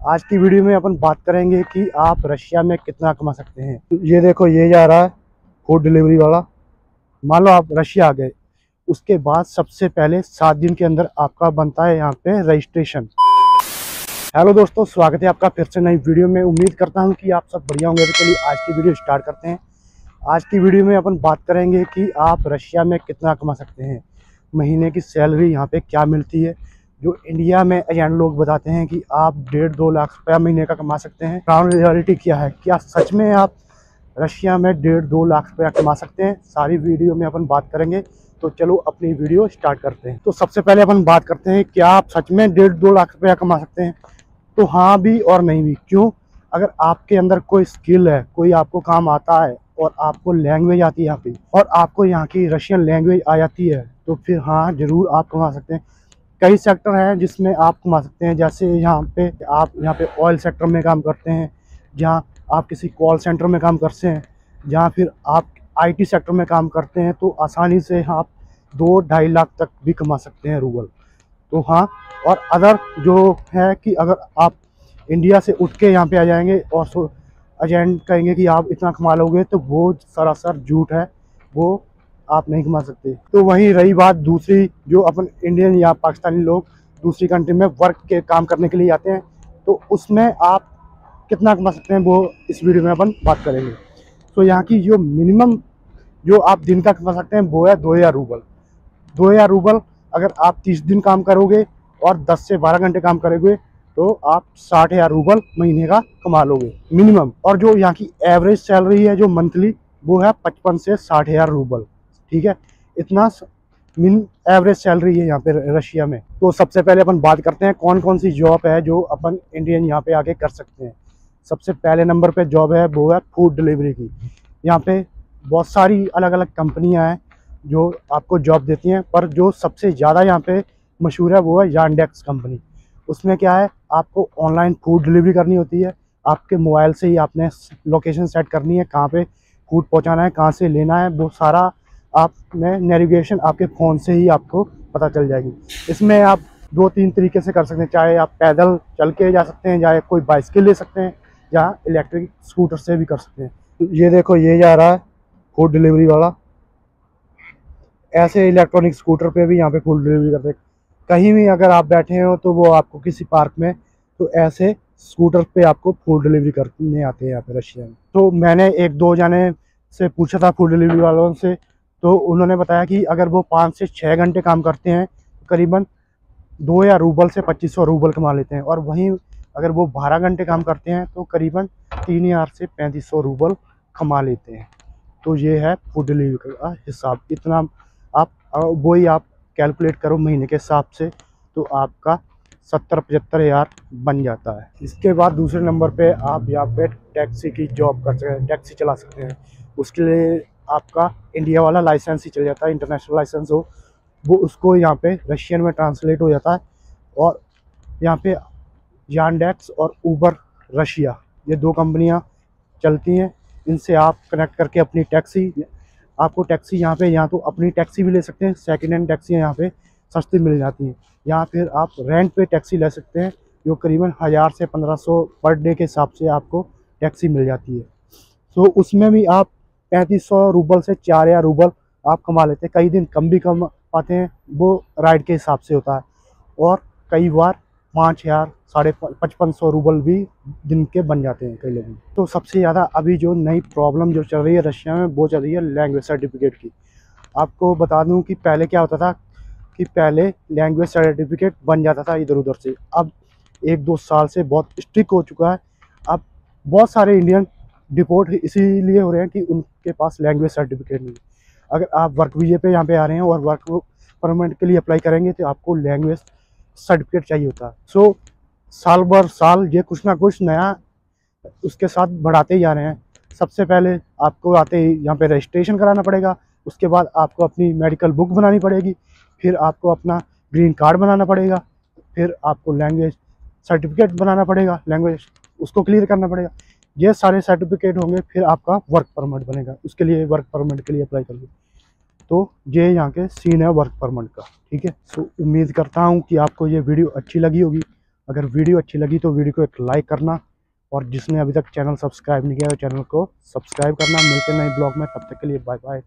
आज की वीडियो में अपन बात करेंगे कि आप रशिया में कितना कमा सकते हैं। ये देखो, ये जा रहा है फ़ूड डिलीवरी वाला। मान लो आप रशिया आ गए, उसके बाद सबसे पहले सात दिन के अंदर आपका बनता है यहाँ पे रजिस्ट्रेशन हेलो दोस्तों, स्वागत है आपका फिर से नई वीडियो में। उम्मीद करता हूँ कि आप सब बढ़िया होंगे। तो चलिए आज की वीडियो स्टार्ट करते हैं। आज की वीडियो में अपन बात करेंगे कि आप रशिया में कितना कमा सकते हैं। महीने की सैलरी यहाँ पे क्या मिलती है? जो इंडिया में एजेंट लोग बताते हैं कि आप डेढ़ दो लाख रुपया महीने का कमा सकते हैं। ग्राउंड रियलिटी क्या है? क्या सच में आप रशिया में डेढ़ दो लाख रुपया कमा सकते हैं? सारी वीडियो में अपन बात करेंगे। तो चलो अपनी वीडियो स्टार्ट करते हैं। तो सबसे पहले अपन बात करते हैं क्या आप सच में डेढ़ दो लाख रुपया कमा सकते हैं? तो हाँ भी और नहीं भी। क्यों? अगर आपके अंदर कोई स्किल है, कोई आपको काम आता है और आपको लैंग्वेज आती है यहाँ पे और आपको यहाँ की रशियन लैंग्वेज आ जाती है तो फिर हाँ ज़रूर आप कमा सकते हैं। कई सेक्टर हैं जिसमें आप कमा सकते हैं। जैसे यहाँ पे आप, यहाँ पे ऑयल सेक्टर में काम करते हैं, जहाँ आप किसी कॉल सेंटर में काम करते हैं, जहाँ फिर आप आईटी सेक्टर में काम करते हैं तो आसानी से आप दो ढाई लाख तक भी कमा सकते हैं रूबल तो हाँ और अदर जो है कि अगर आप इंडिया से उठ के यहाँ पे आ जाएँगे और एजेंट कहेंगे कि आप इतना कमा लोगे तो वो सरासर झूठ है। वो आप नहीं कमा सकते। तो वहीं रही बात दूसरी, जो अपन इंडियन या पाकिस्तानी लोग दूसरी कंट्री में वर्क के काम करने के लिए आते हैं तो उसमें आप कितना कमा सकते हैं वो इस वीडियो में अपन बात करेंगे। तो यहाँ की जो मिनिमम जो आप दिन का कमा सकते हैं वो है दो हज़ार रूबल। दो हज़ार रूबल अगर आप तीस दिन काम करोगे और दस से बारह घंटे काम करोगे तो आप साठ हज़ार रूबल महीने का कमा लोगे मिनिमम और जो यहाँ की एवरेज सैलरी है, जो मंथली वो है पचपन से साठ हज़ार रूबल। ठीक है? इतना मिन एवरेज सैलरी है यहाँ पे रशिया में। तो सबसे पहले अपन बात करते हैं कौन कौन सी जॉब है जो अपन इंडियन यहाँ पे आके कर सकते हैं। सबसे पहले नंबर पे जॉब है, वो है फ़ूड डिलीवरी की। यहाँ पे बहुत सारी अलग अलग कंपनियाँ हैं जो आपको जॉब देती हैं, पर जो सबसे ज़्यादा यहाँ पे मशहूर है, वो है यानडेक्स कंपनी उसमें क्या है, आपको ऑनलाइन फ़ूड डिलीवरी करनी होती है। आपके मोबाइल से ही आपने लोकेशन सेट करनी है, कहाँ पे फ़ूड पहुँचाना है, कहाँ से लेना है, वो सारा आपने नेविगेशन आपके फ़ोन से ही आपको पता चल जाएगी। इसमें आप दो तीन तरीके से कर सकते हैं, चाहे आप पैदल चल के जा सकते हैं चाहे कोई बाइसिकल ले सकते हैं, या इलेक्ट्रिक स्कूटर से भी कर सकते हैं। ये देखो, ये जा रहा है फ़ूड डिलीवरी वाला। ऐसे इलेक्ट्रॉनिक स्कूटर पे भी यहाँ पे फ़ूड डिलीवरी करते हैं। कहीं भी अगर आप बैठे हो तो वो आपको किसी पार्क में तो ऐसे स्कूटर पे आपको फ़ूड डिलीवरी करने आते हैं यहाँ पे रशिया में। तो मैंने एक दो जाने से पूछा था फ़ूड डिलीवरी वालों से तो उन्होंने बताया कि अगर वो पाँच से छः घंटे काम करते हैं, करीबन दो या रूबल से पच्चीस सौ रूबल कमा लेते हैं और वहीं अगर वो बारह घंटे काम करते हैं तो करीबन तीन हज़ार से पैंतीस सौ रूबल कमा लेते हैं। तो ये है फ़ूड डिलीवरी का हिसाब। इतना आप, वही आप कैलकुलेट करो महीने के हिसाब से तो आपका सत्तर, पचहत्तर हज़ार बन जाता है। इसके बाद दूसरे नंबर पे आप यहाँ पे टैक्सी की जॉब कर सकते हैं टैक्सी चला सकते हैं। उसके लिए आपका इंडिया वाला लाइसेंस ही चल जाता है इंटरनेशनल लाइसेंस हो, वो उसको यहाँ पे रशियन में ट्रांसलेट हो जाता है और यहाँ पे यानडेक्स और ऊबर रशिया ये दो कंपनियाँ चलती हैं, इनसे आप कनेक्ट करके अपनी टैक्सी आपको टैक्सी यहाँ पे यहाँ तो अपनी टैक्सी भी ले सकते हैं सेकेंड हैंड टैक्सियाँ यहाँ पे सस्ती मिल जाती हैं, या फिर आप रेंट पे टैक्सी ले सकते हैं, जो करीबन हज़ार से पंद्रह सौ पर डे के हिसाब से आपको टैक्सी मिल जाती है। तो उसमें भी आप पैंतीस सौ रूबल से चार हज़ार रूबल आप कमा लेते हैं। कई दिन कम भी कम पाते हैं, वो राइड के हिसाब से होता है। और कई बार पाँच हज़ार, साढ़े पचपन सौ रूबल भी दिन के बन जाते हैं कई लोगों तो सबसे ज़्यादा अभी जो नई प्रॉब्लम जो चल रही है रशिया में, वो चल रही है लैंग्वेज सर्टिफिकेट की। आपको बता दूँ कि पहले क्या होता था कि पहले लैंग्वेज सर्टिफिकेट बन जाता था इधर उधर से। अब एक दो साल से बहुत स्ट्रिक हो चुका है। अब बहुत सारे इंडियन डिपोर्ट इसीलिए हो रहे हैं कि उनके पास लैंग्वेज सर्टिफिकेट नहीं अगर आप वर्क वीजे पे यहाँ पे आ रहे हैं और वर्क परमानेंट के लिए अप्लाई करेंगे तो आपको लैंग्वेज सर्टिफिकेट चाहिए होता है। सो साल भर साल ये कुछ ना कुछ नया उसके साथ बढ़ाते ही जा रहे हैं। सबसे पहले आपको आते ही यहाँ पे रजिस्ट्रेशन कराना पड़ेगा, उसके बाद आपको अपनी मेडिकल बुक बनानी पड़ेगी, फिर आपको अपना ग्रीन कार्ड बनाना पड़ेगा, फिर आपको लैंग्वेज सर्टिफिकेट बनाना पड़ेगा लैंग्वेज उसको क्लियर करना पड़ेगा। ये सारे सर्टिफिकेट होंगे, फिर आपका वर्क परमिट बनेगा। उसके लिए वर्क परमिट के लिए अप्लाई कर लीजिए तो ये यहाँ के सीन है वर्क परमिट का, ठीक है? सो उम्मीद करता हूँ कि आपको ये वीडियो अच्छी लगी होगी। अगर वीडियो अच्छी लगी तो वीडियो को एक लाइक करना और जिसने अभी तक चैनल सब्सक्राइब नहीं किया तो चैनल को सब्सक्राइब करना। मिलते नए ब्लॉग में, तब तक के लिए बाय बाय